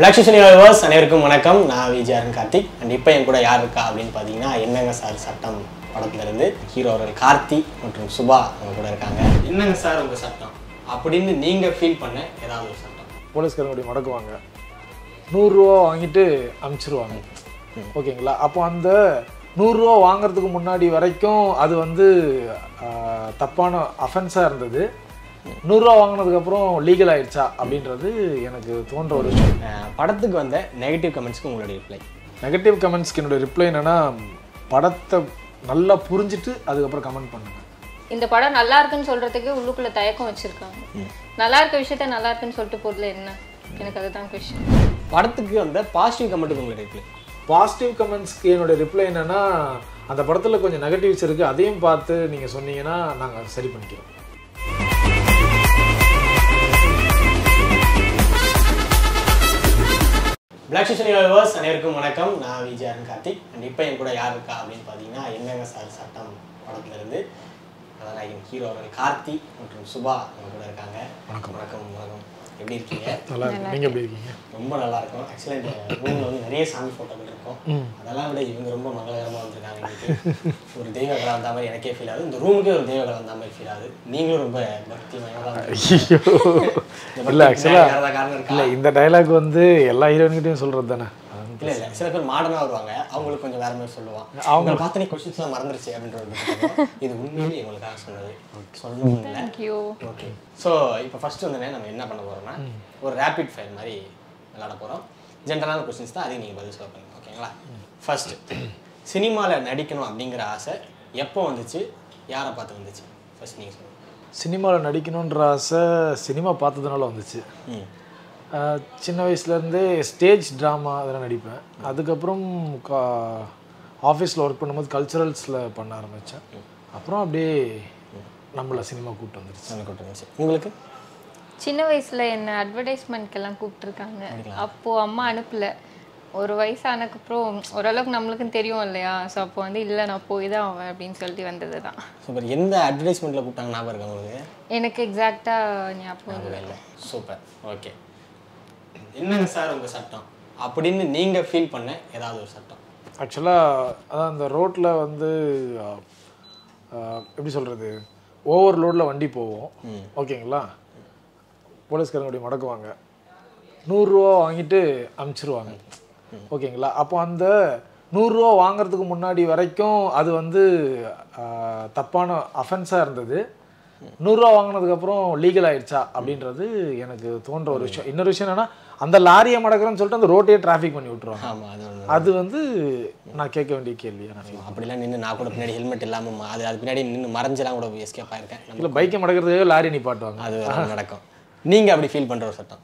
Black சோஷன் universe அனைவருக்கும் வணக்கம். நான் விஜயாரன் கார்த்திக். அண்ட் இப்போ என் கூட யார் இருக்கா அப்படின்னு பார்த்தீங்கன்னா என்னங்க சார் சட்டம் படத்துல இருந்து ஹீரோ அவர்கள் கார்த்தி மற்றும் சுபா அவங்க கூட இருக்காங்க. என்னங்க சார் உங்க சட்டம்? அப்படின்னு நீங்க ஃபீல் பண்ண ஏதாவது ஒரு சட்டம். போலீஸ்காரங்க மடக்குவாங்க. நூறுரூவா வாங்கிட்டு அனுப்பிச்சிருவாங்க ஓகேங்களா? அப்போ அந்த நூறுரூவா வாங்குறதுக்கு முன்னாடி வரைக்கும் அது வந்து தப்பான அஃபென்ஸாக இருந்தது. நூறுரூவா வாங்கினதுக்கப்புறம் லீகல் ஆயிடுச்சா அப்படின்றது எனக்கு தோன்ற ஒரு விஷயம். படத்துக்கு வந்த நெகட்டிவ் கமெண்ட்ஸ்க்கு உங்களுடைய ரிப்ளை நெகட்டிவ் கமெண்ட்ஸ்க்கு என்னோட ரிப்ளை என்னன்னா படத்தை நல்லா புரிஞ்சுட்டு அதுக்கப்புறம் கமெண்ட் பண்ணுங்க. இந்த படம் நல்லா இருக்குன்னு சொல்றதுக்கு உள்ளுக்குள்ள தயக்கம் வச்சிருக்காங்க. நல்லா இருக்க விஷயத்த நல்லா இருக்குன்னு சொல்லிட்டு போறதுல என்ன? எனக்கு அதுதான் கொஸ்டின் படத்துக்கு வந்த பாசிட்டிவ் கமெண்ட்டுக்கு உங்களுடைய ரிப்ளை பாசிட்டிவ் கமெண்ட்ஸ்க்கு என்னோட ரிப்ளை என்னன்னா அந்த படத்தில் கொஞ்சம் நெகட்டிவ்ஸ் இருக்குது அதையும் பார்த்து நீங்கள் சொன்னீங்கன்னா நாங்கள் சரி பண்ணிக்கிறோம். பிளாக் சோஷன் யூனிவர்ஸ் அனைவருக்கும் வணக்கம். நான் விஜயாரன் கார்த்திக். அண்ட் இப்போ என் கூட யார் இருக்கா அப்படின்னு பார்த்தீங்கன்னா என்னங்க சார் சட்டம் படத்துல இருந்து கதாநாயகன் ஹீரோ அவர்கள் கார்த்தி மற்றும் சுபா அவங்க கூட இருக்காங்க. வணக்கம். வணக்கம் வணக்கம். எப்படி இருக்கீங்க? நல்லா இருக்கு நீங்கள் எப்படி இருக்கீங்க? ரொம்ப நல்லா இருக்கும். ஆக்சுவலாக இந்த ரூமில் வந்து நிறைய சாமி ஃபோட்டோகள் இருக்கும் அதெல்லாம் விட இவங்க ரொம்ப மங்களகரமாக வந்திருக்காங்க இன்னைக்கு ஒரு தெய்வ கலை வந்த மாதிரி எனக்கே ஃபீல் ஆகுது. இந்த ரூமுக்கே ஒரு தெய்வ கலை வந்த மாதிரி ஃபீல் ஆகுது. நீங்களும் ரொம்ப பக்திமயமாக இல்லை ஆக்சுவலாக இல்லை இந்த டைலாக் வந்து எல்லா ஹீரோயின்கிட்டையும் சொல்கிறது தானே இல்ல இல்ல. சில பேர் மாடர்னா வருவாங்க. அவங்களுக்கு கொஞ்சம் வேற மாதிரி சொல்லுவான். அவங்க பார்த்தனே கொஸ்டின்ஸ்லாம் மறந்துருச்சு அப்படின்ற. இது உண்மையிலேயே எங்களுக்காக சொன்னது. சொல்லணும் இல்லை. ஓகே ஸோ இப்போ ஃபர்ஸ்ட் வந்து நம்ம என்ன பண்ண போறோம்னா ஒரு ரேபிட் ஃபயர் மாதிரி விளையாட போறோம். ஜென்ரலான கொஸ்டின்ஸ் தான் அதையும் நீங்கள் பதில் சொல்ல போறீங்க. ஓகேங்களா ஃபர்ஸ்ட் சினிமாவில் நடிக்கணும் அப்படிங்கிற ஆசை எப்போ வந்துச்சு? யாரை பார்த்து வந்துச்சு? ஃபர்ஸ்ட் நீங்கள் சொல்லுங்க. சினிமாவில் நடிக்கணுன்ற ஆசை சினிமா பார்த்ததுனால வந்துச்சு. சின்ன வயசுலேருந்தே ஸ்டேஜ் ட்ராமா அதெல்லாம் நடிப்பேன். அதுக்கப்புறம் கா ஆஃபீஸில் ஒர்க் பண்ணும்போது கல்ச்சுரல்ஸில் பண்ண ஆரம்பித்தேன். அப்புறம் அப்படியே நம்மளை சினிமா கூப்பிட்டு வந்துருச்சு. எனக்கு கூப்பிட்டு வந்துச்சு உங்களுக்கு? சின்ன வயசுல என்ன அட்வர்டைஸ்மெண்ட்க்கெல்லாம் கூப்பிட்டுருக்காங்க. அப்போ அம்மா அனுப்பல. ஒரு வயசு ஆனதுக்கப்புறம் ஓரளவுக்கு நம்மளுக்கும் தெரியும் இல்லையா? ஸோ அப்போ வந்து இல்லை நான் போய் தான் ஆவேன் அப்படின்னு சொல்லிட்டு வந்தது தான். சூப்பர் எந்த அட்வர்டைஸ்மெண்ட்டில் கூப்பிட்டாங்க ஞாபகம் இருக்கா உங்களுக்கு? எனக்கு எக்ஸாக்டாக ஞாபகம் இல்லை. இல்லை. சூப்பர் ஓகே என்னங்க சார் உங்கள் சட்டம்? அப்படின்னு நீங்கள் ஃபீல் பண்ண ஏதாவது ஒரு சட்டம். ஆக்சுவலாக அதான் அந்த ரோட்டில் வந்து எப்படி சொல்கிறது ஓவர் லோடில் வண்டி போவோம். ஓகேங்களா? போலீஸ்காரங்க அப்படி மடக்குவாங்க நூறுரூவா வாங்கிட்டு அனுப்பிச்சிருவாங்க ஓகேங்களா? அப்போ அந்த நூறுரூவா வாங்குறதுக்கு முன்னாடி வரைக்கும் அது வந்து தப்பான அஃபென்ஸாக இருந்தது. நூறுரூவா வாங்கினதுக்கப்புறம் லீகல் ஆயிடுச்சா? அப்படின்றது எனக்கு தோன்ற ஒரு விஷயம். இன்னொரு விஷயம் என்னன்னா அந்த லாரியை மடக்கிறேன்னு சொல்லிட்டு அந்த ரோட்டையே டிராஃபிக் பண்ணி விட்டுருவாங்க. ஆமாம் அது அது. வந்து நான் கேட்க வேண்டிய கேள்வியா நான் அப்படிலாம் நின்று நான் கூட பின்னாடி ஹெல்மெட் இல்லாமல் அது அது பின்னாடி நின்று மறைஞ்செல்லாம் கூட எஸ்கேப் ஆயிருக்கேன். நம்ம இல்லை பைக்கை மடக்கிறதுக்காக லாரி நிப்பாட்டுவாங்க. அது நடக்கும். நீங்கள் அப்படி ஃபீல் பண்ணுற ஒரு சட்டம்?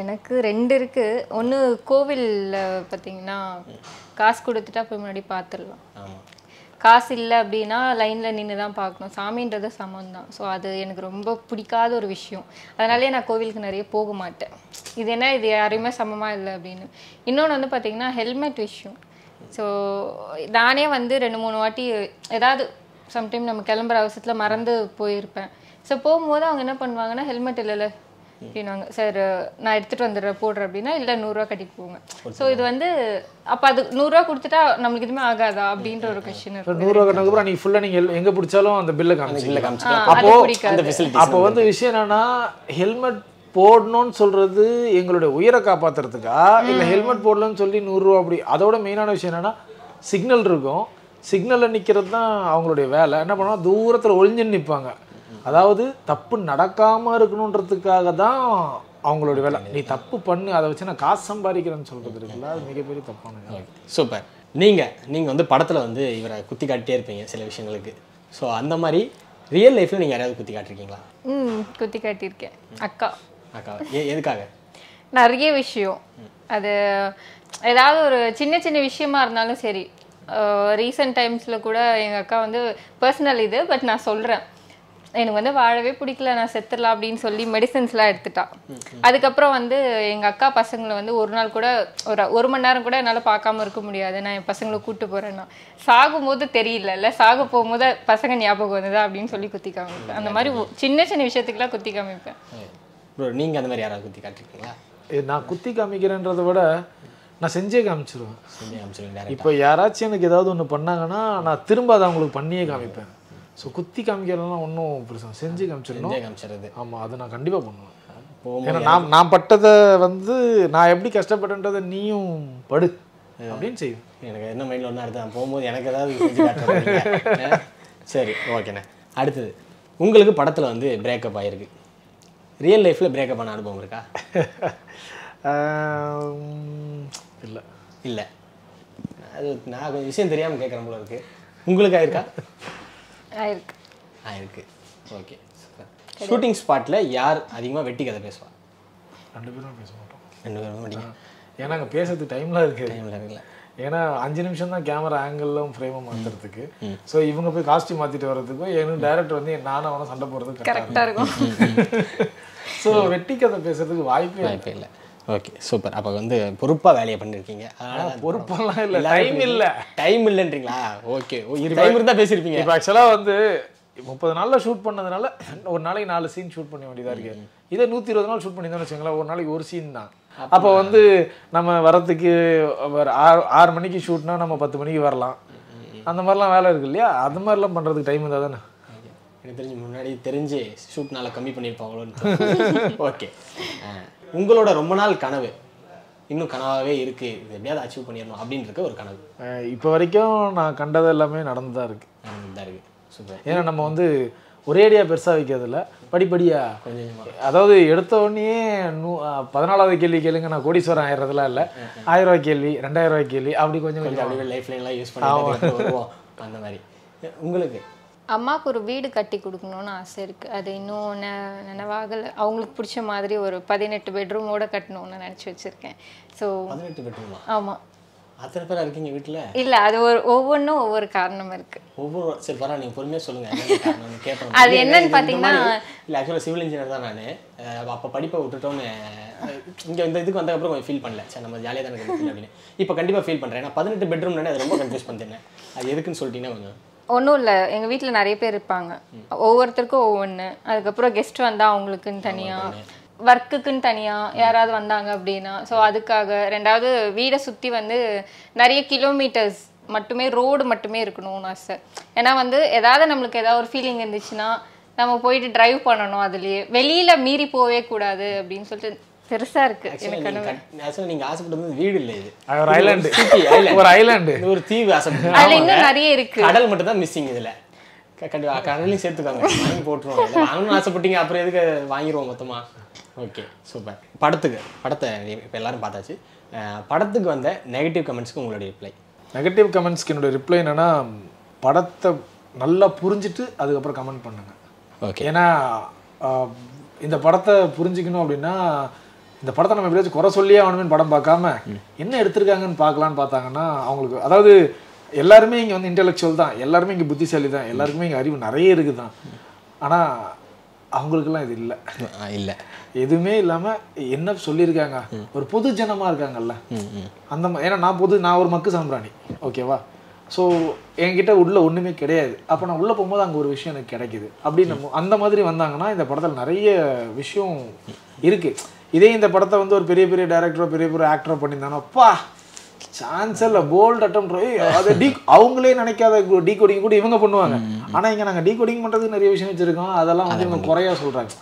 எனக்கு ரெண்டு இருக்கு. ஒன்று கோவிலில் பார்த்தீங்கன்னா காசு கொடுத்துட்டா போய் முன்னாடி பார்த்துடலாம் ஆமாம் காசு இல்லை அப்படின்னா லைனில் நின்று தான் பார்க்கணும். சாமின்றது சமம் தான் ஸோ அது எனக்கு ரொம்ப பிடிக்காத ஒரு விஷயம். அதனாலே நான் கோவிலுக்கு நிறைய போக மாட்டேன். இது என்ன? இது யாரையுமே சமமாக இல்லை அப்படின்னு. இன்னொன்று வந்து பார்த்தீங்கன்னா ஹெல்மெட் விஷயம். ஸோ நானே வந்து ரெண்டு மூணு வாட்டி ஏதாவது சம்டைம் நம்ம கிளம்புற அவசரத்தில் மறந்து போயிருப்பேன். ஸோ போகும்போது அவங்க என்ன பண்ணுவாங்கன்னா ஹெல்மெட் இல்லைல்ல அப்படின்னாங்க சார் நான் எடுத்துகிட்டு வந்துடுறேன் போடுறேன் அப்படின்னா இல்லை நூறுரூவா கட்டிட்டு போங்க. ஸோ இது வந்து அப்போ அது நூறுரூவா கொடுத்துட்டா நம்மளுக்கு எதுவுமே ஆகாதா அப்படின்ற ஒரு கொஷின் இப்போ நூறுரூவா கட்டினதுக்கப்புறம் நீங்கள் ஃபுல்லாக நீங்கள் எங்கே பிடிச்சாலும் அந்த பில்லை அது அப்போ அப்போ வந்து விஷயம் என்னன்னா ஹெல்மெட் போடணும்னு சொல்றது எங்களுடைய உயிரை காப்பாத்துறதுக்கா இல்லை ஹெல்மெட் போடலன்னு சொல்லி நூறுரூவா அப்படி அதோட மெயினான விஷயம் என்னன்னா சிக்னல் இருக்கும். சிக்னலில் நிற்கிறது தான் அவங்களுடைய வேலை. என்ன பண்ணுவாங்க? தூரத்தில் ஒளிஞ்சுன்னு நிற்பாங்க அதாவது தப்பு நடக்காமல் இருக்கணுன்றதுக்காக தான் அவங்களுடைய வேலை. நீ தப்பு பண்ணு அதை வச்சு நான் காசு சம்பாதிக்கிறேன்னு சொல்றது இருக்குல்ல? அது மிகப்பெரிய தப்பான. சூப்பர் நீங்கள் நீங்கள் வந்து படத்தில் வந்து இவரை குத்தி காட்டிட்டே இருப்பீங்க சில விஷயங்களுக்கு. ஸோ அந்த மாதிரி ரியல் லைஃப்பில் நீங்கள் யாரையாவது குத்தி காட்டிருக்கீங்களா? ம் குத்தி காட்டியிருக்கேன். அக்கா. அக்கா எ எதுக்காக? நிறைய விஷயம். அது ஏதாவது ஒரு சின்ன சின்ன விஷயமா இருந்தாலும் சரி. ரீசெண்ட் டைம்ஸில் கூட எங்கள் அக்கா வந்து பர்சனல் இது பட் நான் சொல்கிறேன் எனக்கு வந்து வாழவே பிடிக்கல நான் செத்துடலாம் அப்படின்னு சொல்லி மெடிசன்ஸ்லாம் எடுத்துட்டா. அதுக்கப்புறம் வந்து எங்கள் அக்கா பசங்களை வந்து ஒரு நாள் கூட ஒரு ஒரு மணி நேரம் கூட என்னால் பார்க்காம இருக்க முடியாது. நான் என் பசங்களை கூப்பிட்டு போகிறேன்னா சாகும்போது தெரியலல்ல சாக போகும்போது பசங்க ஞாபகம் வந்ததா அப்படின்னு சொல்லி குத்தி காமிப்பேன். அந்த மாதிரி சின்ன சின்ன விஷயத்துக்குலாம் குத்தி காமிப்பேன். ப்ரோ நீங்கள் அந்த மாதிரி யாராவது குத்தி காட்டிருக்கீங்களா இது நான் குத்தி காமிக்கிறேன்றதை விட நான் செஞ்சே காமிச்சிருவேன். சொல்லி அமைச்சிருங்க டேரக்ட் இப்போ யாராச்சும் எனக்கு ஏதாவது ஒன்று பண்ணாங்கன்னா நான் திரும்ப அதை அவங்களுக்கு பண்ணியே காமிப்பேன். ஸோ குத்தி காமிக்கிறதுலாம் ஒன்றும் பெருசாக செஞ்சு காமிச்சிடணும். காமிச்சிடுறது ஆமாம் அதை நான் கண்டிப்பாக பண்ணுவேன். ஏன்னா நான் நான் பட்டதை வந்து நான் எப்படி கஷ்டப்பட்டேன்றதை நீயும் படு அப்படின்னு செய்வேன். எனக்கு என்ன மைண்டில் ஒன்றா இருந்தால் போகும்போது எனக்கு ஏதாவது சரி ஓகேண்ணே அடுத்தது உங்களுக்கு படத்தில் வந்து பிரேக்கப் ஆகிருக்கு ரியல் லைஃப்பில் பிரேக்கப் ஆன அனுபவம் இருக்கா? இல்லை. இல்லை. அது நான் கொஞ்சம் விஷயம் தெரியாமல் கேட்குறேன் போல இருக்கு. உங்களுக்கு ஆயிருக்கா? ஆயிருக்கு. ஆயிருக்கு ஓகே ஷூட்டிங் ஸ்பாட்டில் யார் அதிகமாக வெட்டி கதை பேசுவா? ரெண்டு பேரும் பேச மாட்டோம். ரெண்டு பேரும் ஏன்னா அங்கே பேசுறதுக்கு டைம்லாம் இருக்குது டைமில் இருக்குல்ல ஏன்னா அஞ்சு நிமிஷம் தான் கேமரா ஆங்கிளும் ஃப்ரேமும் மாற்றுறதுக்கு ஸோ இவங்க போய் காஸ்டியூம் மாற்றிட்டு வர்றதுக்கும் எனக்கு டேரக்டர் வந்து நானும் அவனும் சண்டை போடுறதுக்கு கரெக்டாக இருக்கும். ஸோ வெட்டி கதை பேசுறதுக்கு வாய்ப்பே. வாய்ப்பே இல்லை. ஓகே சூப்பர் அப்போ வந்து பொறுப்பாக வேலையை பண்ணியிருக்கீங்க அதனால பொறுப்பெல்லாம் இல்லை. டைம் இல்லை. டைம் இல்லைன்றீங்களா? ஓகே இரு டைம் இருந்தால் பேசியிருப்பீங்க இப்போ ஆக்சுவலாக வந்து முப்பது நாளில் ஷூட் பண்ணதுனால ஒரு நாளைக்கு நாலு சீன் ஷூட் பண்ண வேண்டியதாக இருக்கு. இதே நூற்றி இருபது நாள் ஷூட் பண்ணியிருந்தோம்னு வச்சுங்களேன் ஒரு நாளைக்கு ஒரு சீன் தான். அப்போ வந்து நம்ம வரத்துக்கு ஒரு ஆறு ஆறு மணிக்கு ஷூட்னா நம்ம பத்து மணிக்கு வரலாம். அந்த மாதிரிலாம் வேலை இருக்கு இல்லையா? அது மாதிரிலாம் பண்ணுறதுக்கு டைம் இருந்தால் தானே. எனக்கு தெரிஞ்சு முன்னாடி தெரிஞ்சு ஷூட்னால கம்மி பண்ணியிருப்பாங்களோன்னு. ஓகே உங்களோட ரொம்ப நாள் கனவு. இன்னும் கனவாகவே இருக்கு. இது எப்படியாவது அச்சீவ் பண்ணிடணும் அப்படின்னு இருக்க ஒரு கனவு. இப்போ வரைக்கும் நான் கண்டது எல்லாமே நடந்து தான் இருக்கு. தான் இருக்கு. சூப்பர். ஏன்னா நம்ம வந்து ஒரேடியாக பெருசாக வைக்கிறதில்ல. படிப்படியாக கொஞ்சம் அதாவது எடுத்த உடனே நூ பதினாலாவது கேள்வி கேளுங்க. நான் கோடீஸ்வரன் ஆயிடுறதுலாம் இல்லை. ஆயிரம் ரூபாய் கேள்வி ரெண்டாயிரம் ரூபாய் கேள்வி அப்படி கொஞ்சம் கொஞ்சம் அப்படியே லைஃப்ல எல்லாம் யூஸ் பண்ணி அந்த மாதிரி. உங்களுக்கு? அம்மாவுக்கு ஒரு வீடு கட்டி கொடுக்கணும்னு ஆசை இருக்குது அது இன்னும் நெ நினைவாகலை. அவங்களுக்கு பிடிச்ச மாதிரி ஒரு பதினெட்டு பெட்ரூமோட கட்டணும்னு நினச்சி வச்சுருக்கேன். ஸோ பதினெட்டு பெட்ரூமா? ஆமாம் அத்தனை பேரா இருக்கீங்க வீட்டில் இல்லை அது ஒரு ஒவ்வொன்றும் ஒவ்வொரு காரணம் இருக்குது ஒவ்வொரு சரி பரவாயில்ல நீங்கள் பொறுமையாக சொல்லுங்க. என்னென்ன காரணம்னு கேட்பேன் அது என்னன்னு பார்த்தீங்கன்னா இல்லை ஆக்சுவலாக சிவில் இன்ஜினியர் தான் நான். அப்போ படிப்பை விட்டுட்டோன்னு இங்கே இந்த இதுக்கு வந்ததுக்கப்புறம் கொஞ்சம் ஃபீல் பண்ணல. சரி நம்ம ஜாலியாக தான் இருக்கு அப்படின்னு. இப்போ கண்டிப்பாக ஃபீல் பண்ணுறேன் ஏன்னா பதினெட்டு பெட்ரூம்னாலே அது ரொம்ப கன்ஃபியூஸ் பண்ணிட்டேன். அது எதுக்குன்னு சொல்லிட்டீங்கன்னா கொஞ்சம். ஒன்றும் இல்லை. எங்கள் வீட்டில் நிறைய பேர் இருப்பாங்க. ஒவ்வொருத்தருக்கும் ஒவ்வொன்று அதுக்கப்புறம் கெஸ்ட் வந்தால் அவங்களுக்குன்னு தனியாக ஒர்க்குக்குன்னு தனியாக யாராவது வந்தாங்க அப்படின்னா ஸோ அதுக்காக ரெண்டாவது வீடை சுற்றி வந்து நிறைய கிலோமீட்டர்ஸ் மட்டுமே ரோடு மட்டுமே இருக்கணும்னு ஆசை. ஏன்னா வந்து ஏதாவது நம்மளுக்கு ஏதாவது ஒரு ஃபீலிங் இருந்துச்சுன்னா நம்ம போயிட்டு டிரைவ் பண்ணணும் அதுலேயே. வெளியில் மீறி போகவே கூடாது அப்படின்னு சொல்லிட்டு எனக்கு கனவு. ஆக்சுவலாக நீங்கள் ஆசைப்பட்டது வீடு இல்லை இது. ஒரு ஐலாண்டு. ஒரு ஐலாண்டு இது ஒரு தீவு ஆசைப்பட்டு. அதில் இன்னும் நிறைய இருக்குது கடல் மட்டும் தான் மிஸ்ஸிங் இதில் கண்டிப்பா கடலையும் சேர்த்துக்காங்க. வாங்கி போட்டுருவோம். வாங்கணும்னு ஆசைப்பட்டீங்க அப்புறம் எதுக்கு வாங்கிடுவோம் மொத்தமா? ஓகே சூப்பர் படத்துக்கு படத்தை இப்போ எல்லாரும் பார்த்தாச்சு. படத்துக்கு வந்த நெகட்டிவ் கமெண்ட்ஸ்க்கு உங்களுடைய ரிப்ளை நெகட்டிவ் கமெண்ட்ஸ்க்கு என்னோட ரிப்ளை என்னன்னா படத்தை நல்லா புரிஞ்சுட்டு அதுக்கப்புறம் கமெண்ட் பண்ணுங்க. ஓகே ஏன்னா இந்த படத்தை புரிஞ்சுக்கணும் அப்படின்னா இந்த படத்தை நம்ம எப்படியாச்சும் குறை சொல்லியே ஆகணும்னு படம் பார்க்காம என்ன எடுத்திருக்காங்கன்னு பார்க்கலான்னு பார்த்தாங்கன்னா அவங்களுக்கு அதாவது எல்லாருமே இங்கே வந்து இன்டெலெக்சுவல் தான். எல்லாருமே இங்கே புத்திசாலி தான். எல்லாருக்குமே இங்கே அறிவு நிறைய இருக்குது தான் ஆனால் அவங்களுக்கெல்லாம் இது இல்லை. இல்லை. எதுவுமே இல்லாமல் என்ன சொல்லியிருக்காங்க? ஒரு பொது ஜனமாக இருக்காங்கல்ல. அந்த ஏன்னா நான் பொது நான் ஒரு மக்கு சாம்பிராணி. ஓகேவா ஸோ என்கிட்ட உள்ள ஒன்றுமே கிடையாது. அப்போ நான் உள்ளே போகும்போது அங்கே ஒரு விஷயம் எனக்கு கிடைக்குது. அப்படின்னு அந்த மாதிரி வந்தாங்கன்னா இந்த படத்தில் நிறைய விஷயம் இருக்குது இதே இந்த படத்தை வந்து ஒரு பெரிய பெரிய டேரக்டரோ பெரிய பெரிய ஆக்டரோ பண்ணியிருந்தானோ? அப்பா சான்ஸ் இல்லை. போல்ட் அட்டம் அதை டீ அவங்களே நினைக்காத டீ கோடிங் கூட இவங்க பண்ணுவாங்க. ஆனால் இங்கே நாங்கள் டீ கோடிங் பண்ணுறதுக்கு நிறைய விஷயம் வச்சுருக்கோம். அதெல்லாம் வந்து இவங்க குறையா சொல்கிறாங்க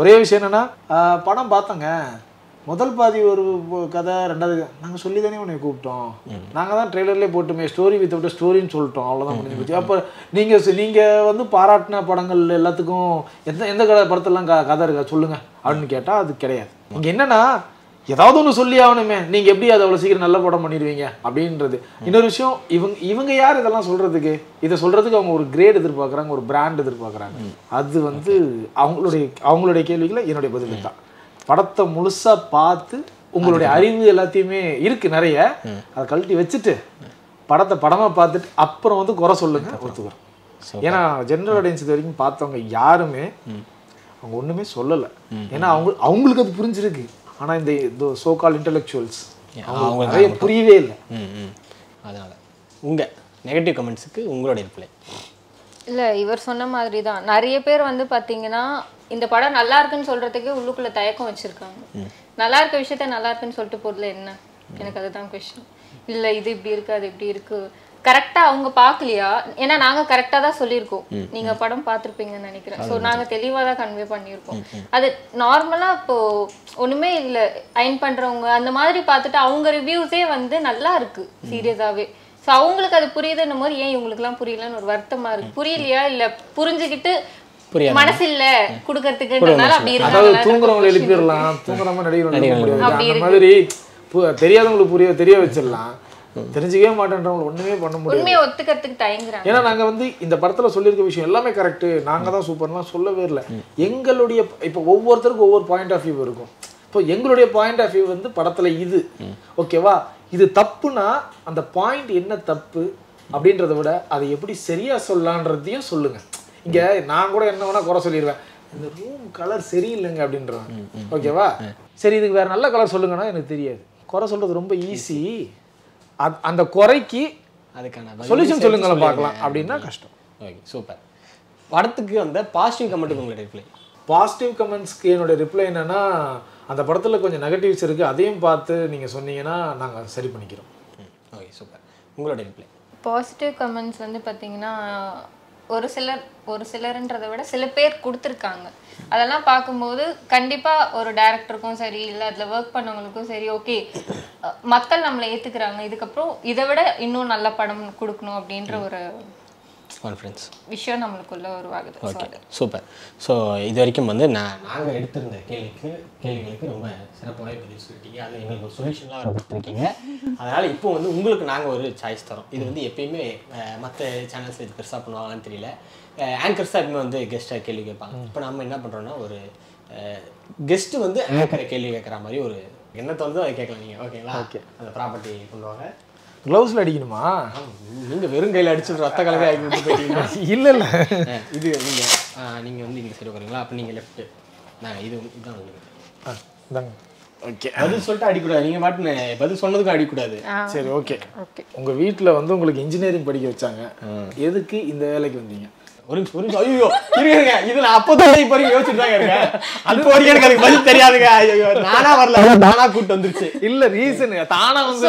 ஒரே விஷயம் என்னன்னா படம் பார்த்தோங்க. முதல் பாதி ஒரு கதை ரெண்டாவது நாங்கள் சொல்லி தானே உன்னை கூப்பிட்டோம். நாங்கள் தான் ட்ரெய்லர்லேயே போட்டுமே ஸ்டோரி வித் விட்டு ஸ்டோரின்னு சொல்லிட்டோம். அவ்வளோதான் முடிஞ்சு போச்சு. அப்போ நீங்கள் நீங்கள் வந்து பாராட்டின படங்கள் எல்லாத்துக்கும் எந்த எந்த கதை படத்துலலாம் க கதை இருக்கா? சொல்லுங்கள் அப்படின்னு கேட்டால் அது கிடையாது. இங்கே என்னென்னா ஏதாவது ஒன்று சொல்லி ஆகணுமே. நீங்கள் எப்படி அதை அவ்வளோ சீக்கிரம் நல்ல படம் பண்ணிடுவீங்க? அப்படின்றது. இன்னொரு விஷயம் இவங்க இவங்க யார் இதெல்லாம் சொல்கிறதுக்கு இதை சொல்கிறதுக்கு அவங்க ஒரு கிரேட் எதிர்பார்க்குறாங்க ஒரு பிராண்ட் எதிர்பார்க்குறாங்க. அது வந்து அவங்களுடைய அவங்களுடைய கேள்விகளை என்னுடைய பதில் தான் படத்தை முழுசாக பார்த்து உங்களுடைய அறிவு எல்லாத்தையுமே இருக்குது நிறைய. அதை கழட்டி வச்சுட்டு படத்தை படமாக பார்த்துட்டு அப்புறம் வந்து குறை சொல்லுங்க ஒத்துக்கிறோம். ஏன்னா ஜென்ரல் ஆடியன்ஸ் இது வரைக்கும் பார்த்தவங்க யாருமே அவங்க ஒன்றுமே சொல்லலை. ஏன்னா அவங்க அவங்களுக்கு அது புரிஞ்சிருக்கு. ஆனால் இந்த சோகால் இன்டெலெக்சுவல்ஸ் அவங்களுக்கு நிறைய புரியவே இல்லை. ம் ம். அதனால். உங்கள் நெகட்டிவ் கமெண்ட்ஸுக்கு உங்களுடைய ரிப்ளை இல்லை இவர் சொன்ன மாதிரி தான் நிறைய பேர் வந்து பார்த்தீங்கன்னா இந்த படம் நல்லா இருக்குன்னு சொல்றதுக்கு உள்ளுக்குள்ள தயக்கம் வச்சிருக்காங்க. நல்லா இருக்க விஷயத்த நல்லா இருக்குன்னு சொல்லிட்டு போறதுல என்ன? எனக்கு அதுதான் கொஸ்டின் இல்ல இது இப்படி இருக்கு அது இப்படி இருக்கு. கரெக்டா அவங்க பார்க்கலையா? ஏன்னா நாங்க கரெக்டா தான் சொல்லியிருக்கோம். நீங்க படம் பார்த்திருப்பீங்கன்னு நினைக்கிறேன். ஸோ நாங்க தெளிவா தான் கன்வே பண்ணியிருக்கோம். அது நார்மலா இப்போ ஒண்ணுமே இல்ல. அயன் பண்றவங்க அந்த மாதிரி பார்த்துட்டு அவங்க ரிவ்யூஸே வந்து நல்லா இருக்கு சீரியஸாவே ஸோ அவங்களுக்கு அது புரியுதுன்னும் போது ஏன் இவங்களுக்குலாம் புரியலன்னு ஒரு வருத்தமா இருக்கு? புரியலையா? இல்ல புரிஞ்சுக்கிட்டு. மனசு இல்ல குடுக்கறதுக்குன்றனால அப்படி அதாவது இருக்காங்க தூங்குறவங்களை எழுப்பிடலாம் தூங்குறவங்க நடிகர் நடிக்க முடியாது. அப்படி அந்த மாதிரி பு- தெரியாதவங்களுக்கு புரிய தெரிய வச்சிடலாம். தெரிஞ்சுக்கவே மாட்டேன்றவங்க ஒண்ணுமே பண்ண முடியாது. உண்மையை ஒத்துக்கிறதுக்கு தயங்குறாங்க. ஏன்னா நாங்க வந்து இந்த படத்துல சொல்லியிருக்க விஷயம் எல்லாமே கரெக்ட் நாங்க தான் சூப்பர்லாம் சொல்லவே இல்லை. எங்களுடைய இப்போ ஒவ்வொருத்தருக்கும் ஒவ்வொரு பாயிண்ட் ஆஃப் வியூ இருக்கும். இப்போ எங்களுடைய பாயிண்ட் ஆஃப் வியூ வந்து படத்துல இது. ஓகேவா இது தப்புனா அந்த பாயிண்ட் என்ன தப்பு அப்படின்றத விட அதை எப்படி சரியா சொல்லலான்றதையும் சொல்லுங்க. இங்க நான் கூட என்ன வேணா குறை சொல்லிடுவேன் இந்த ரூம் கலர் சரியில்லைங்க அப்படின்றவன் ஓகேவா சரி இதுக்கு வேற நல்ல கலர் சொல்லுங்கன்னா எனக்கு தெரியாது. குறை சொல்றது ரொம்ப ஈஸி அந்த குறைக்கு அதுக்கான சொல்யூஷன் சொல்லுங்களேன் சொல்லுங்க. பார்க்கலாம். அப்படின்னா கஷ்டம். ஓகே சூப்பர் படத்துக்கு வந்த பாசிட்டிவ் கமெண்ட்டுக்கு உங்களுடைய ரிப்ளை பாசிட்டிவ் கமெண்ட்ஸ்க்கு என்னோட ரிப்ளை என்னன்னா அந்த படத்துல கொஞ்சம் நெகட்டிவ்ஸ் இருக்கு. அதையும் பார்த்து நீங்க சொன்னீங்கன்னா நாங்க சரி பண்ணிக்கிறோம். ஓகே சூப்பர் உங்களுடைய ரிப்ளை பாசிட்டிவ் கமெண்ட்ஸ் வந்து பார்த்தீங்கன்னா ஒரு சிலர் ஒரு சிலர்ன்றதை விட சில பேர் கொடுத்துருக்காங்க. அதெல்லாம் பார்க்கும்போது கண்டிப்பாக ஒரு டேரக்டருக்கும் சரி இல்லை அதில் ஒர்க் பண்ணவங்களுக்கும் சரி ஓகே மக்கள் நம்மளை ஏற்றுக்கிறாங்க இதுக்கப்புறம் இதை விட இன்னும் நல்ல படம் கொடுக்கணும் அப்படின்ற ஒரு கான்ஃபிடன்ஸ் விஷயம் நம்மளுக்குள்ள உருவாகுது. ஓகே சூப்பர் ஸோ இது வரைக்கும் வந்து நான் நாங்கள் எடுத்திருந்த கேள்விக்கு கேள்விகளுக்கு ரொம்ப சிறப்பாகவே பதில் சொல்லிட்டீங்க. அது எங்களுக்கு ஒரு சொல்யூஷன்லாம் வர கொடுத்துருக்கீங்க. அதனால் இப்போ வந்து உங்களுக்கு நாங்கள் ஒரு சாய்ஸ் தரோம். இது வந்து எப்பயுமே மற்ற சேனல்ஸ் இது பெருசாக பண்ணுவாங்கன்னு தெரியல. ஆங்கர்ஸ் தான் எப்பவுமே வந்து கெஸ்ட்டாக கேள்வி கேட்பாங்க. இப்போ நம்ம என்ன பண்ணுறோம்னா ஒரு கெஸ்ட்டு வந்து ஆங்கரை கேள்வி கேட்குற மாதிரி ஒரு என்ன தோணுதோ அதை கேட்கலாம் நீங்கள் ஓகேங்களா ஓகே அந்த ப்ராப்பர்ட்டி கொண்டு வாங்க. க்ளவுஸ்ல அடிக்கணுமா? நீங்கள் வெறும் கையில் அடிச்சு ரத்த கலவை ஆகி விட்டு போயிட்டீங்கன்னா இல்ல இல்ல. ஆ, இது நீங்க ஆ, நீங்க வந்து இங்க சரி வரீங்களா அப்ப நீங்க லெஃப்ட் நான் இது இதுதான் உங்களுக்கு ஆ, இந்தாங்க ஓகே. பதில் சொல்லிட்டு அடிக்கூடாது. நீங்க பாட்டு பதில் சொன்னதுக்கும் அடிக்கூடாது. சரி ஓகே. ஓகே. உங்க வீட்ல வந்து உங்களுக்கு இன்ஜினியரிங் படிக்க வச்சாங்க. எதுக்கு இந்த வேலைக்கு வந்தீங்க? ஒரு நிமிஷம் ஒரு நிமிஷம். ஐயோ இருங்க இது நான் அப்போ தான் இப்போ வரைக்கும் யோசிச்சுட்டு தாங்க இருக்கேன். அது வரைக்கும் எனக்கு அதுக்கு பதில் தெரியாதுங்க. ஐயோ நானா வரல. நானா கூட்டு வந்துருச்சு. இல்ல ரீசன் தானா வந்து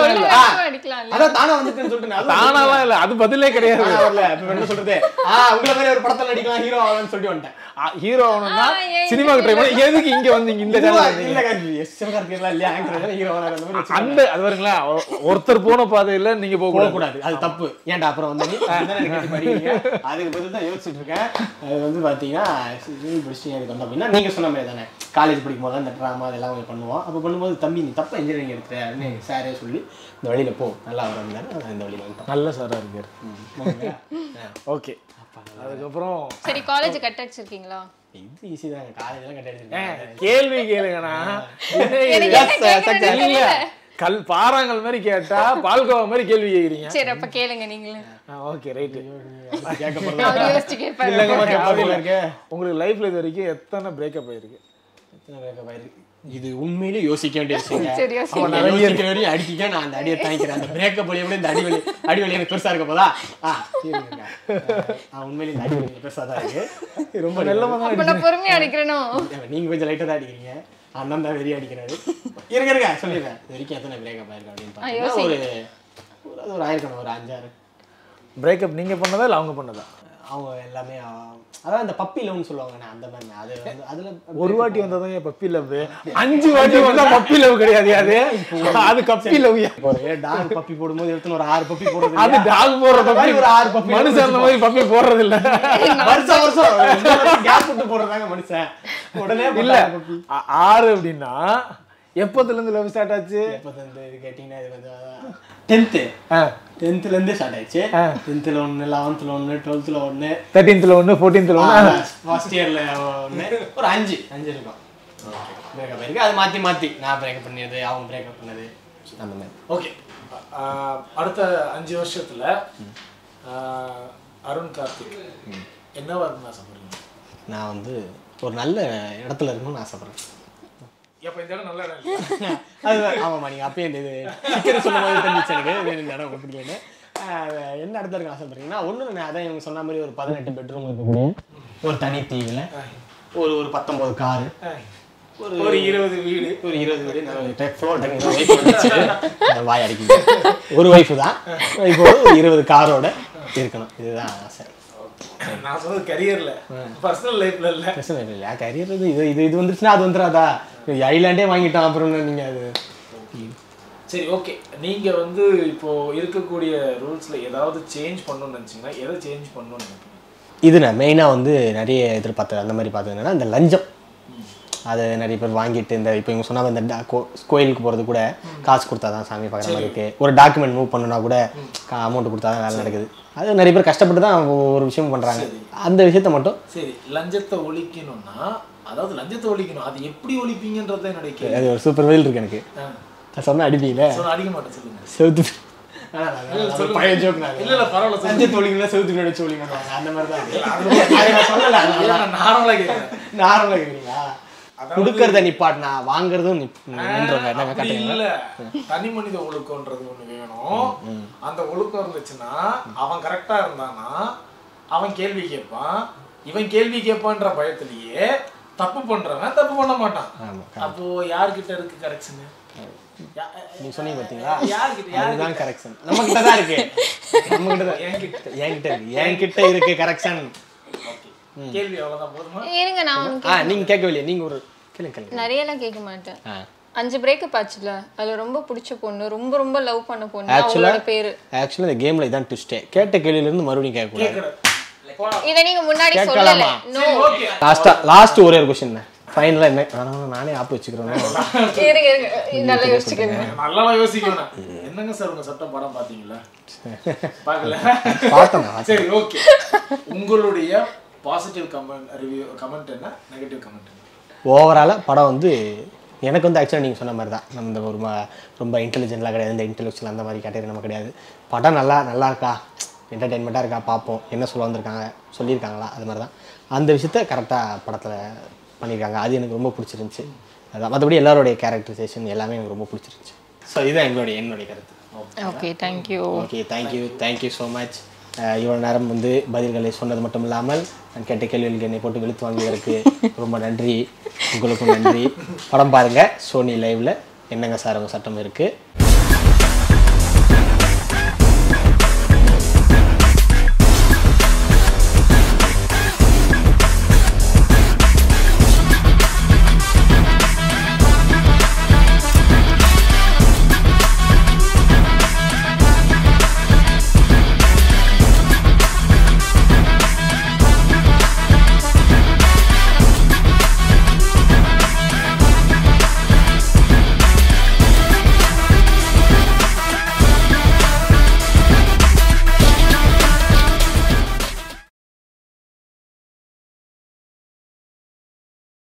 அதான் தானா வந்துருக்குன்னு சொல்லிட்டு தானாலாம் இல்ல அது பதிலே கிடையாது. தானா வரல இப்ப என்ன சொல்றது? ஆ உங்களை மாதிரி ஒரு படத்துல நடிக்கலாம் ஹீரோ ஆகலாம்னு சொல்லிட்டு வந்துட்டேன். ஹீரோ ஆகணும்னா சினிமாக்கு ட்ரை பண்ணி. எதுக்கு இங்க வந்தீங்க இந்த இல்ல எஸ் சிவகார்த்திகேயன்லாம் இல்லையா? ஆங்கர் ஹீரோ ஆனார் அந்த அது பாருங்களா ஒருத்தர் போன பாதையில நீங்க போக கூடாது அது தப்பு. ஏன்டா அப்புறம் வந்து அதுக்கு பதில் தான் யோசிச்சுட்டு இருக்கேன் அது வந்து பார்த்தீங்கன்னா சிவில் படிச்சு எனக்கு வந்து அப்படின்னா நீங்கள் சொன்ன மாதிரி தானே. காலேஜ் படிக்கும் போது இந்த ட்ராமா அதெல்லாம் கொஞ்சம் பண்ணுவோம். அப்போ பண்ணும்போது தம்பி நீ தப்பா இன்ஜினியரிங் எடுத்த அப்படின்னு சாரே சொல்லி இந்த வழியில போ நல்லா வரும் இந்த வழியில வந்துட்டோம். நல்ல சாரா இருக்காரு. ஓகே அதுக்கப்புறம் சரி காலேஜ் கட் அடிச்சிருக்கீங்களா? இது ஈஸி தாங்க. காலேஜ்லாம் கட்டி கேள்வி கேளுங்கண்ணா. கல் பாறாங்கல் மாதிரி கேட்டா பால்கோவா மாதிரி கேள்வி கேக்குறீங்க. சரி அப்ப கேளுங்க நீங்களும். ஓகே ரைட்டு இருக்கு உங்களுக்கு லைஃப்ல இது வரைக்கும் எத்தனை பிரேக்கப் ஆயிருக்கு? எத்தனை breakup ஆயிருக்கு? இது உண்மையிலே யோசிக்க வேண்டிய விஷயம் நிறைய வரையும் அடிக்க நான் அந்த அடியை தாங்கிக்கிறேன். அந்த பிரேக்கப் வழியை விட இந்த அடி வலி அடி வலி எனக்கு பெருசா இருக்க போதா? ஆ இருங்க. ஆ உண்மையிலே இந்த அடி வலி கொஞ்சம் பெருசா தான் இருக்கு. ரொம்ப நல்ல பொறுமையா அடிக்கிறனோ? நீங்க கொஞ்சம் லைட்டா தான் அடிக்கிறீங்க. அண்ணன் தான் வெறி அடிக்கிறாரு. இருங்க இருங்க சொல்லிடுறேன். இது வரைக்கும் எத்தனை பிரேக்கப் ஆயிருக்கு அப்படின்னு பார்த்தீங்கன்னா ஒரு ஒரு ஆயிருக்கணும் ஒரு அஞ்சாறு பிரேக்கப் நீங்க பண்ணதா இல்ல அவங்க பண்ணதா? அவங்க எல்லாமே அதான் அந்த பப்பி லவ்னு சொல்லுவாங்கண்ணே அந்த மாதிரி அது அதுல ஒரு வாட்டி வந்ததான் என் பப்பி லவ் அஞ்சு வாட்டி வந்தா பப்பி லவ் கிடையாது அது? அது கப்பி லவ் டாக் பப்பி போடும்போது எடுத்துன்னு ஒரு ஆறு பப்பி போடுறது அது டாக் போடுற பப்பி ஒரு ஆறு puppy மனுஷன் அந்த மாதிரி பப்பி போடுறது இல்ல. வருஷம் வருஷம். கேப் விட்டு போடுறதாங்க மனுஷன். உடனே இல்ல. பப்பி ஆறு அப்படின்னா எப்பத்துல இருந்து லவ் ஸ்டார்ட் ஆச்சு? எப்போ வந்து இது கேட்டிங்கன்னா இது வந்து டென்த்து ஆ. டென்த்துல இருந்தே ஸ்டார்ட் ஆயிடுச்சு டென்த்தில் ஒன்று லெவன்த்தில் ஒன்று டுவெல்த்தில் ஒன்று தேர்ட்டீன்த்ல ஒன்று ஃபோர்டீன்த்ல ஒன்று ஃபர்ஸ்ட் இயரில் ஒன்று ஒரு அஞ்சு அஞ்சு இருக்கும். பிரேக்கப் இருக்கு அது மாற்றி மாற்றி நான் பிரேக்கப் பண்ணது அவங்க பிரேக்கப் பண்ணது. அந்த மாதிரி. ஓகே அடுத்த அஞ்சு வருஷத்துல அருண் கார்த்திக். என்னவா இருக்குன்னு ஆசைப்படுறீங்க நான் வந்து ஒரு நல்ல இடத்துல இருக்கணும்னு ஆசைப்படுறேன் எப்ப இந்த இடம் நல்லா இடம் இல்லையா? அது ஆமாம்மா நீங்கள் அப்பயே இந்த இது சிக்கன் தெரிஞ்சிச்சு எனக்கு. இது இந்த இடம் பிடிக்கலன்னு என்ன இடத்துல இருக்க ஆசைப்படுறீங்கன்னா ஒன்றும் நான் அதான் இவங்க சொன்ன மாதிரி ஒரு பதினெட்டு பெட்ரூம் இருக்கக்கூடிய ஒரு தனி தீவில். ஒரு ஒரு பத்தொம்பது காரு. ஒரு ஒரு இருபது வீடு. ஒரு இருபது வீடு. ஃப்ளோர் வாய் அடிக்குது. ஒரு ஒய்ஃபு தான். இப்போ ஒரு இருபது காரோட இருக்கணும். இதுதான் ஆசை. நான் சொன்னது கரியர்ல பர்சனல் லைஃப்ல இல்ல. பிரச்சனை இல்லையா கரியர் இது இது இது வந்துருச்சுன்னா அது வந்துடாதா ஐலாண்டே வாங்கிட்டான் அப்புறம் நீங்க அது? சரி ஓகே நீங்க வந்து இப்போ இருக்கக்கூடிய ரூல்ஸ்ல ஏதாவது சேஞ்ச் பண்ணணும்னு நினைச்சீங்கன்னா எதை சேஞ்ச் பண்ணணும்னு நினைக்கிறீங்க? இது நான் மெயினாக வந்து நிறைய எதிர்பார்த்தது அந்த மாதிரி பார்த்தது என்னன்னா இந்த லஞ்சம். அது நிறைய பேர் வாங்கிட்டு இந்த இப்போ இவங்க சொன்னாங்க இந்த கோயிலுக்கு போகிறது கூட காசு கொடுத்தா தான் சாமி பார்க்குற மாதிரி இருக்குது ஒரு டாக்குமெண்ட் மூவ் பண்ணணும்னா கூட அமௌண்ட் கொடுத்தா தான் வேலை நடக்குது. அது நிறைய பேர் கஷ்டப்பட்டு தான் ஒரு விஷயம் பண்ணுறாங்க அந்த விஷயத்த மட்டும் சரி லஞ்சத்தை ஒழிக்கணும்னா அதாவது லஞ்சத்தை ஒழிக்கணும். அது எப்படி ஒழிப்பீங்கன்றத என்னுடைய கேள்வி. அது ஒரு சூப்பர் வெயில் இருக்கு எனக்கு. சொன்ன அடிப்பீங்களே அடிக்க மாட்டேன் சொல்லுங்க. செவுத்து. பழைய ஜோக் நான். இல்ல இல்ல பரவாயில்ல செவுத்து வச்சு ஒழிக்கணும் அந்த மாதிரி தான் இருக்கு. அதை நான் சொல்லல இல்ல, நான் நார்மலா கேட்கிறேன் நார்மலாக கேட்குறீங்களா கொடுக்கறத நிப்பாட்டினா வாங்குறதும் இல்ல. தனி மனித ஒழுக்கம்ன்றது ஒண்ணு வேணும். அந்த ஒழுக்கம் இருந்துச்சுன்னா அவன் கரெக்டா இருந்தானா அவன் கேள்வி கேட்பான். இவன் கேள்வி கேட்பான்ற பயத்திலேயே தப்பு பண்றவன் தப்பு பண்ண மாட்டான். அப்போ யார்கிட்ட இருக்கு கரெக்ஷன் நீங்க சொன்னீங்க பார்த்தீங்களா யார்கிட்ட யார் அதுதான் கரெக்ஷன் நம்ம கிட்ட தான் இருக்கு. நம்ம கிட்ட என்கிட்ட. என்கிட்ட இருக்கு. என்கிட்ட இருக்கு கரெக்ஷன் கேள்வி அவ்வளவுதான் போதுமா? இருங்க நான் நீங்க கேட்கவில்லையே நீங்க ஒரு கேளுங்க கேளுங்க. நிறையலாம் கேட்க மாட்டேன். அஞ்சு பிரேக்கப் ஆச்சுல அதுல ரொம்ப பிடிச்ச பொண்ணு ரொம்ப ரொம்ப லவ் பண்ண பொண்ணு அவளோட பேரு. ஆக்சுவலா இந்த கேம்ல இதான் ட்விஸ்டே கேட்ட கேள்வியில இருந்து மறுபடியும் கேக்குறேன். போடா. இத நீங்க முன்னாடி சொல்லல. கேட்கலாமா? நோ. லாஸ்டா லாஸ்ட் ஒரே ஒரு கொஸ்டின் ஃபைனலா என்ன? நானே ஆப் வச்சுக்கிறேன்? இருங்க இருங்க. நல்லா யோசிச்சுக்கோங்க நல்லா யோசிக்கணும் என்னங்க சார் உங்க சட்டம் படம் பாத்தீங்களா பார்க்கல. பார்த்தேன் சரி ஓகே உங்களுடைய பாசிட்டிவ் கமெண்ட் ரிவ்யூ கமெண்ட் என்ன? நெகட்டிவ் கமெண்ட் என்ன? ஓவராலாக படம் வந்து எனக்கு வந்து ஆக்சுவலாக நீங்கள் சொன்ன மாதிரி தான் நம்ம இந்த ஒரு ம- ரொம்ப இன்டெலிஜென்ட்லாம் கிடையாது. இந்த இன்டெலெக்சுவல் அந்த மாதிரி கேட்டகரி நம்ம கிடையாது. படம் நல்லா நல்லா இருக்கா? என்டர்டெயின்மெண்ட்டாக இருக்கா? பார்ப்போம். என்ன சொல்ல வந்திருக்காங்க? சொல்லியிருக்காங்களா? அது மாதிரி தான் அந்த விஷயத்த கரெக்டாக படத்தில் பண்ணியிருக்காங்க. அது எனக்கு ரொம்ப பிடிச்சிருந்துச்சி. அதான். மற்றபடி எல்லாருடைய கேரக்டரைசேஷன் எல்லாமே எனக்கு ரொம்ப பிடிச்சிருந்துச்சி. ஸோ இதுதான் எங்களுடைய என்னுடைய கருத்து. Okay thank you okay thank you thank you so much இவ்வளோ நேரம் வந்து பதில்களை சொன்னது மட்டும் இல்லாமல் நான் கேட்ட கேள்விகளுக்கு என்னை போட்டு வெளுத்து வாங்கியதற்கு ரொம்ப நன்றி. உங்களுக்கும் நன்றி. படம் பாருங்கள் சோனி லைவில் என்னங்க சார் உங்கள் சட்டம் இருக்குது